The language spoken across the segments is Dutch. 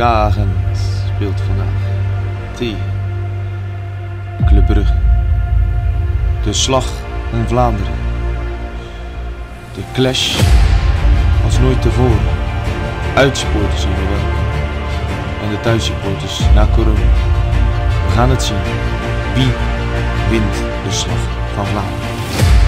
Kagent speelt vandaag tegen Club Brugge. De slag om Vlaanderen. De clash als nooit tevoren. Uitsupporters in wel. En de thuissupporters na corona. We gaan het zien. Wie wint de slag van Vlaanderen?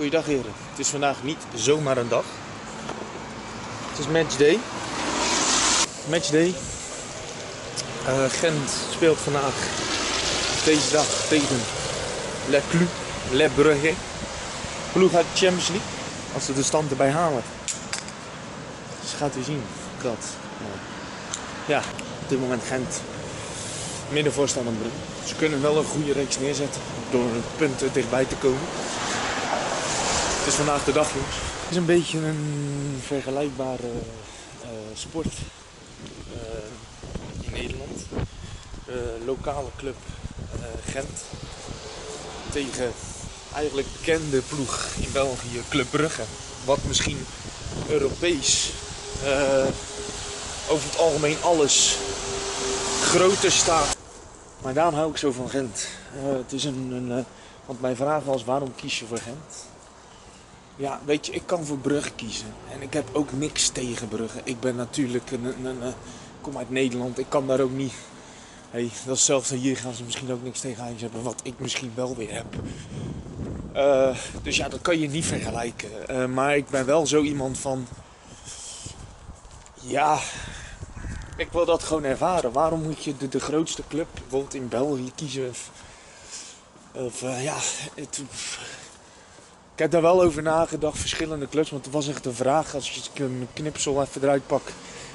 Goeiedag heren. Het is vandaag niet zomaar een dag. Het is matchday. Matchday. Eh Gent speelt vandaag deze dag tegen Le Club, Le Brugge. Ploeg uit de Champions League. Als ze de stand erbij halen. Dus gaat u zien dat. eh, ja, op dit moment Gent middenvoor staan aan Brugge. Ze kunnen wel een goede reeks neerzetten door punten dichtbij te komen. Vandaag de dag. Het is een beetje een vergelijkbare eh, sport eh, in Nederland. De lokale club Gent tegen eigenlijk bekende ploeg in België, Club Brugge. Wat misschien Europees over het algemeen alles groter staat. Maar daarom hou ik zo van Gent. Het is een, een want mijn vraag was waarom kies je voor Gent? Ja, weet je, ik kan voor Brugge kiezen. En ik heb ook niks tegen Brugge. Ik ben natuurlijk een, een, kom uit Nederland. Ik kan daar ook niet. Hey, dat zelfs hier gaan ze misschien ook niks tegen hebben, wat ik misschien wel weer heb. Eh, dus ja, dat kan je niet vergelijken. Eh, maar ik ben wel zo iemand van. Ja, ik wil dat gewoon ervaren. Waarom moet je de, de grootste club, bijvoorbeeld in België, kiezen? Of, eh, ja, het, heb daar wel over nagedacht, verschillende clubs. Want het was echt een vraag. Als ik een knipsel even eruit pak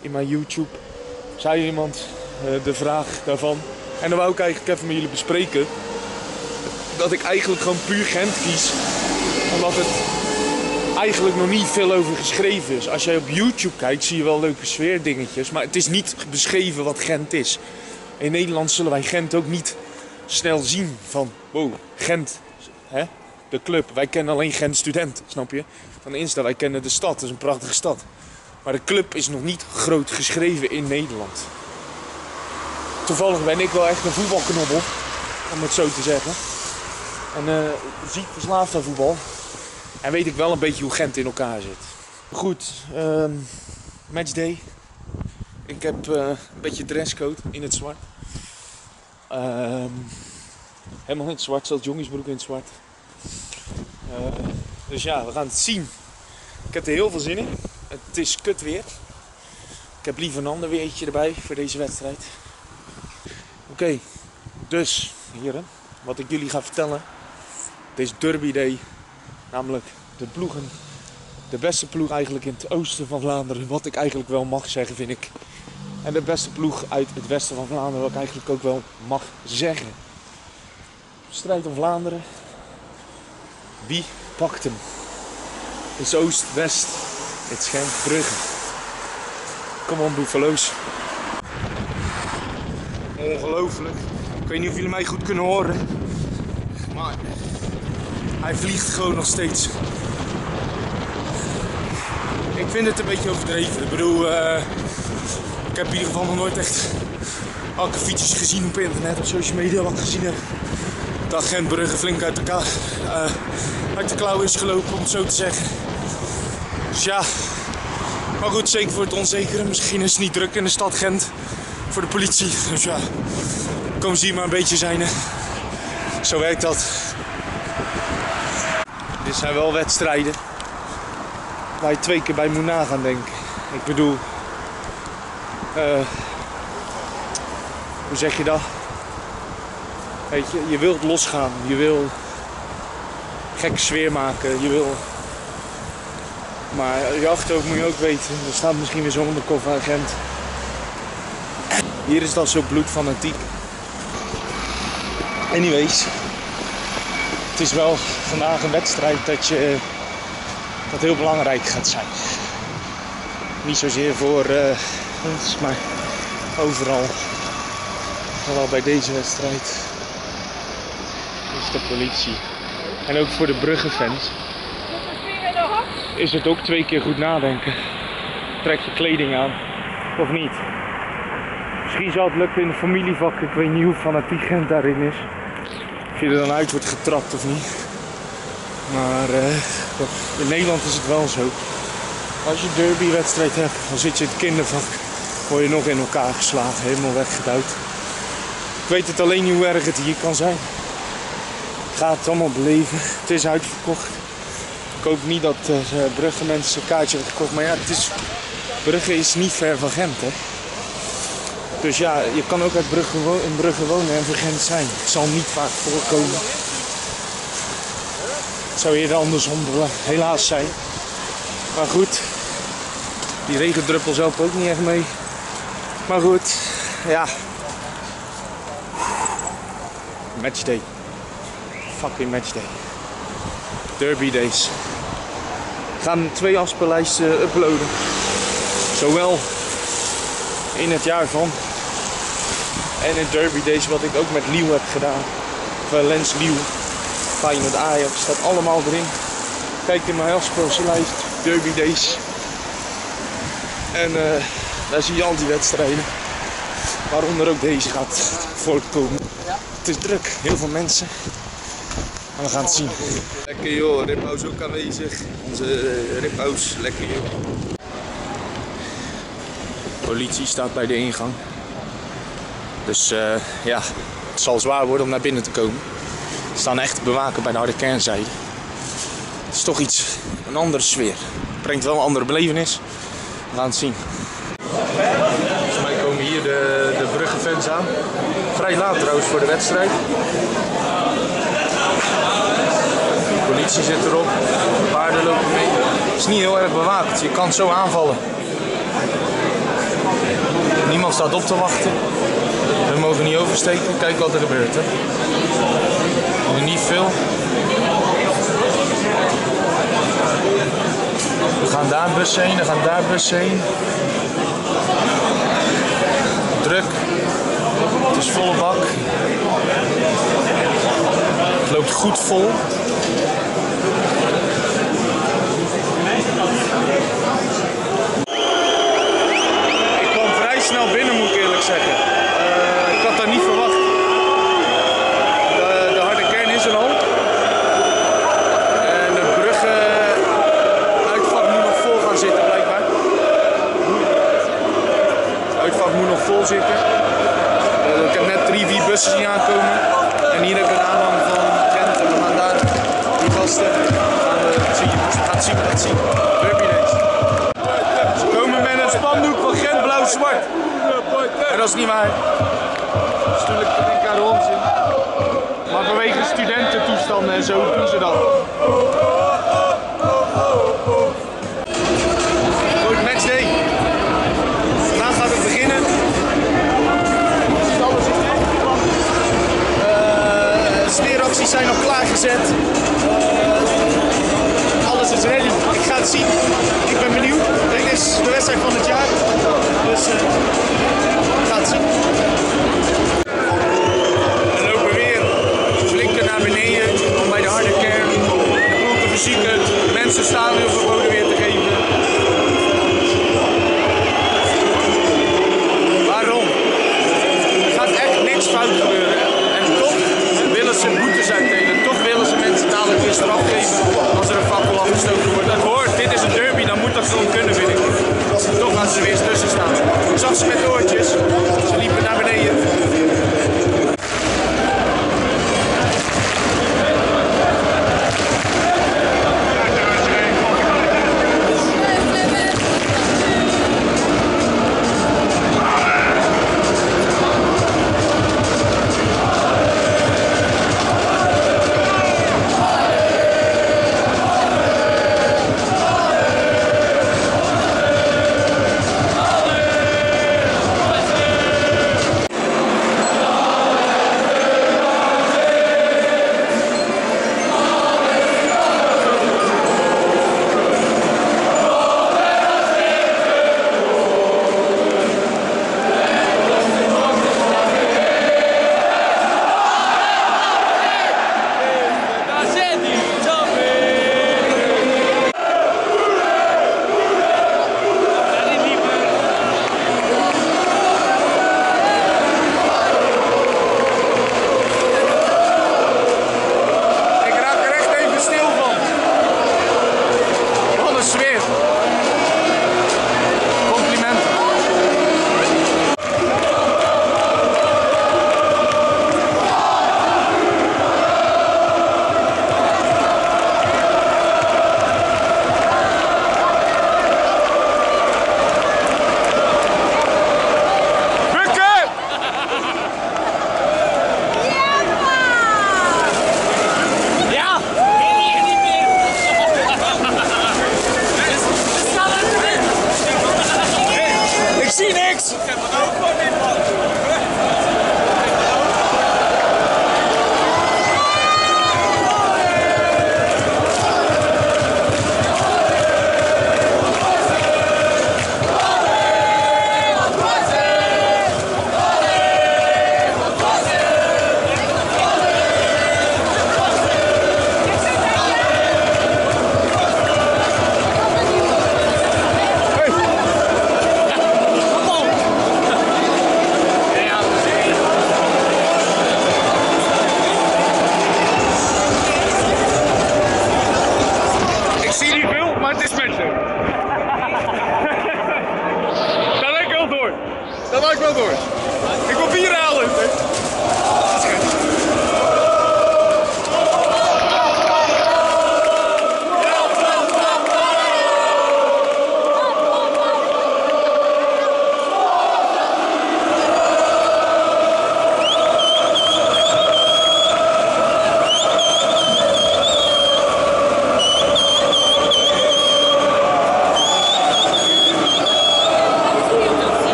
in mijn YouTube, zei iemand eh, de vraag daarvan. En dan wou ik eigenlijk even met jullie bespreken. Dat ik eigenlijk gewoon puur Gent kies. Omdat het eigenlijk nog niet veel over geschreven is. Als jij op YouTube kijkt, zie je wel leuke sfeerdingetjes. Maar het is niet beschreven wat Gent is. In Nederland zullen wij Gent ook niet snel zien van, wow, Gent, hè? De club. Wij kennen alleen Gent Student, snap je? Van Insta, wij kennen de stad, het is een prachtige stad. Maar de club is nog niet groot geschreven in Nederland. Toevallig ben ik wel echt een voetbalknobbel, om het zo te zeggen. En eh ziek verslaafd aan voetbal. En weet ik wel een beetje hoe Gent in elkaar zit. Goed, ehm matchday. Ik heb eh, een beetje dresscode in het zwart. Ehm, helemaal in het zwart, zelfs jongensbroek in het zwart. Eh, dus ja, we gaan het zien. Ik heb er heel veel zin in. Het is kut weer. Ik heb liever een ander weertje erbij voor deze wedstrijd. Oké, dus heren, wat ik jullie ga vertellen. Het is Derby Day. Namelijk de ploegen. De beste ploeg eigenlijk in het oosten van Vlaanderen. Wat ik eigenlijk wel mag zeggen, vind ik. En de beste ploeg uit het westen van Vlaanderen. Wat ik eigenlijk ook wel mag zeggen. Strijd om Vlaanderen. Wie pakt hem? Is Oost, West, het Gent, Brugge. Kom on, Buffalo's. Ongelooflijk. Ik weet niet of jullie mij goed kunnen horen. Maar hij vliegt gewoon nog steeds. Ik vind het een beetje overdreven. Ik bedoel, eh, ik heb in ieder geval nog nooit echt akkefietjes gezien op internet of social media wat ik gezien heb. Dat Gent Brugge flink uit eh, uit de klauw is gelopen, om het zo te zeggen. Dus ja, maar goed, zeker voor het onzekere. Misschien is het niet druk in de stad Gent voor de politie. Dus ja, kom ze hier maar een beetje zijn. Zo werkt dat. Dit zijn wel wedstrijden waar je twee keer bij moet na gaan denken. Ik bedoel, eh, hoe zeg je dat? Weet je, je wilt losgaan, je wil gekke sfeer maken, je wil. Maar je achterhoofd moet je ook weten, er staat misschien weer zo'n undercover agent. Hier is dat zo bloedfanatiek. Anyways, het is wel vandaag een wedstrijd dat je dat heel belangrijk gaat zijn. Niet zozeer voor eh, ons, maar overal. Vooral bij deze wedstrijd. Is de politie. En ook voor de Bruggenfans. Is het ook twee keer goed nadenken. Trek je kleding aan. Of niet? Misschien zal het lukken in de familievak. Ik weet niet hoe fanatiek Gent daarin is. Of je er dan uit wordt getrapt of niet. Maar eh, in Nederland is het wel zo. Als je derbywedstrijd hebt, dan zit je in het kindervak. Word je nog in elkaar geslagen, helemaal weggedouwd. Ik weet het alleen niet hoe erg het hier kan zijn. Ik ga het allemaal beleven. Het is uitverkocht. Ik hoop niet dat uh, Brugge mensen een kaartje hebben gekocht. Maar ja, het is, Brugge is niet ver van Gent, hè. Dus ja, je kan ook uit Brugge, in Brugge wonen en van Gent zijn. Het zal niet vaak voorkomen. Het zou eerder andersom eh, helaas zijn. Maar goed, die regendruppels helpen ook niet echt mee. Maar goed, ja. Matchday. Fucking matchday. Derby days. We gaan twee afspeellijsten uploaden. Zowel in het jaar van en in Derby days wat ik ook met Liel heb gedaan. Of eh, Lens Liel. Feyenoord Ajax staat allemaal erin. Kijk in mijn afspeellijst. Derby days. En eh, daar zie je al die wedstrijden. Waaronder ook deze gaat voorkomen. Het is druk, heel veel mensen. Maar we gaan het zien. Lekker joh, Riphouse ook aanwezig. Onze uh, Riphouse, lekker joh. Politie staat bij de ingang. Dus eh, ja, het zal zwaar worden om naar binnen te komen. Er staan echt bewaken bij de harde kernzijde. Het is toch iets, een andere sfeer. Het brengt wel een andere belevenis. We gaan het zien. Volgens mij komen hier de, de Brugge-fans aan. Vrij laat trouwens voor de wedstrijd. Politie zit erop. Paarden lopen mee. Het is niet heel erg bewaakt. Je kan zo aanvallen. Niemand staat op te wachten. We mogen niet oversteken. Kijk wat er gebeurt. Hè. Nu niet veel. We gaan daar bussen heen, we gaan daar bussen heen. Druk. Het is volle bak. Het loopt goed vol. Ik kwam vrij snel binnen, moet ik eerlijk zeggen. Eh, ik had dat niet verwacht. De, de harde kern is er al. En de bruggen uitvak moet nog vol gaan zitten, blijkbaar. Uitvak moet nog vol zitten. Eh, ik heb net drie, vier bussen zien aankomen. En hier heb ik een aanhang van Gent. En we gaan daar die gasten gaan het zien. Het zien, days. Ze komen met een spandoek van Blauw-zwart. En dat is niet waar. Dat is natuurlijk de onzin. Maar vanwege studententoestanden en zo doen ze dat. Goed, matchday. Vandaag gaat het beginnen. Eh, sfeeracties zijn nog klaargezet. Eh, alles is ready. Ik ga het zien. Ik ben benieuwd. Is de wedstrijd van het jaar. Dus eh, ik ga het zien. We lopen weer flinker naar beneden om bij de harde kern de boel te verzieken, mensen stadionverboden weer te geven.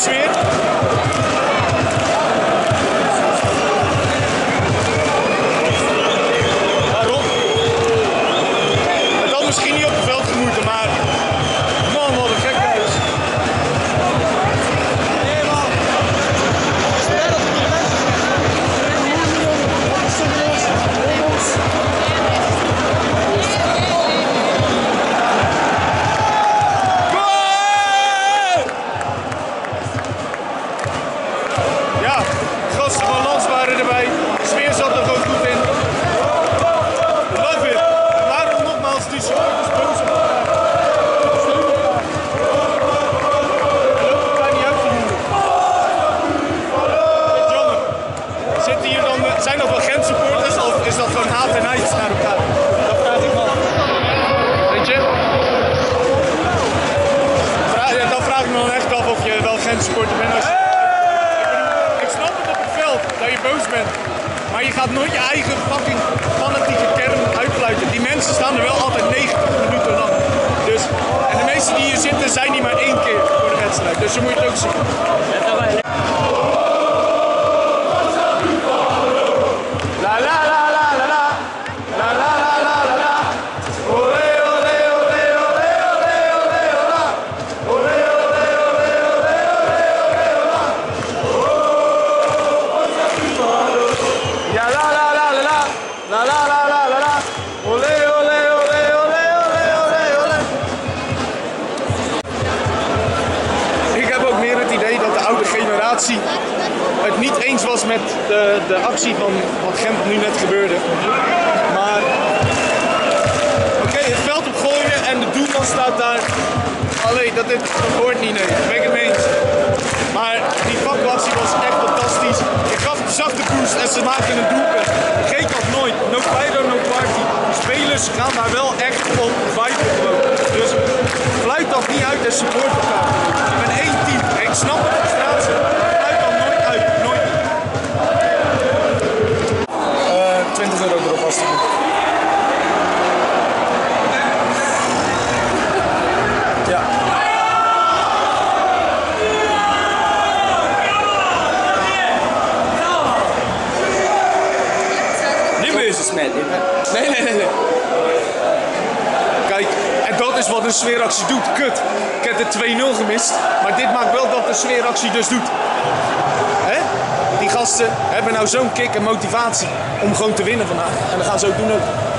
Sfeer. Gaat nooit je eigen fucking fanatieke kern uitfluiten. Die mensen staan er wel altijd 90 minuten lang. Dus, en de meesten die hier zitten zijn niet maar één keer voor de wedstrijd. Dus je moet het ook zien. Eens was met de, de actie van wat Gent nu net gebeurde. Maar oké, het veld op gooien en de doelman staat daar. Alleen dat, dit, hoort niet, nee. Daar ben ik het eens. Maar die vakactie was echt fantastisch. Ik gaf een zachte boost en ze maakten een doelpunt. Vergeet dat nooit. No Fido, no party. Spelers gaan daar wel echt op gewoon. Dus fluit dat niet uit en support elkaar. Je bent één team. Ik snap het op straat. Fluit dat nooit uit. 20 euro erop alsjeblieft. Ja. Nu. Nee, nee, nee, nee. Kijk, en dat is wat een sfeeractie doet. Kut. Ik heb de 2-0 gemist. Maar dit maakt wel dat de sfeeractie dus doet. Hè? Die gasten hebben nou zo'n kick en motivatie om gewoon te winnen vandaag. En dat gaan ze ook doen ook.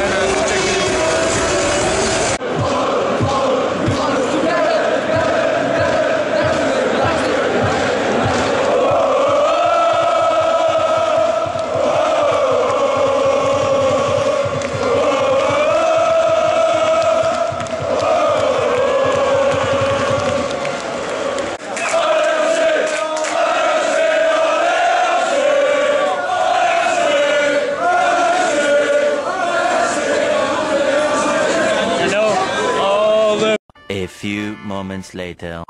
Валера. Later.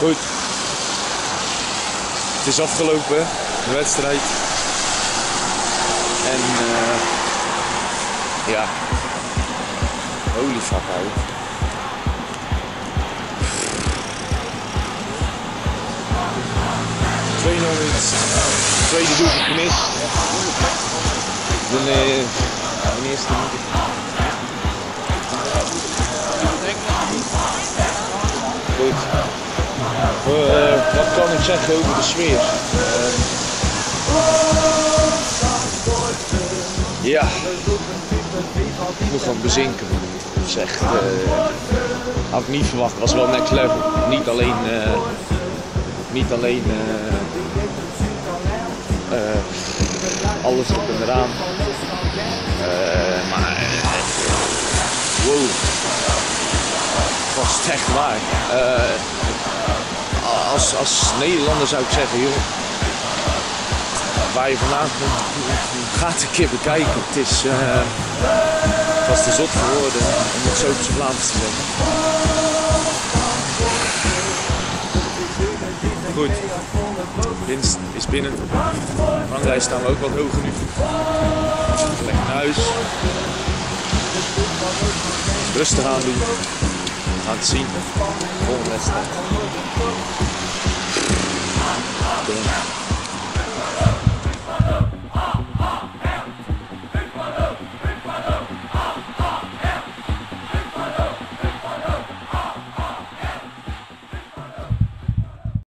Goed. Het is afgelopen, de wedstrijd. En eh ja. Holy fuck, ouwe. Tweede. Tweede doelpunt gemist. De, eh, de eerste. Goed. Wat kan ik zeggen over de sfeer? Eh, ja. Ik moet gewoon bezinken. Het is echt, had ik niet verwacht. Het was wel next level. Niet alleen, eh, niet alleen eh, alles erop en eraan. Maar wow. Was het echt waar. Eh, als, als Nederlander zou ik zeggen, joh, waar je vandaan komt, ga het een keer bekijken. Het is, eh, het was te zot voor woorden om het zo op zijn Vlaams te zeggen. Goed, winst is binnen. Ranglijst staan we ook wat hoger nu. Lekker naar huis. Rustig aan doen. We gaan het zien. Volgende wedstrijd. Damn.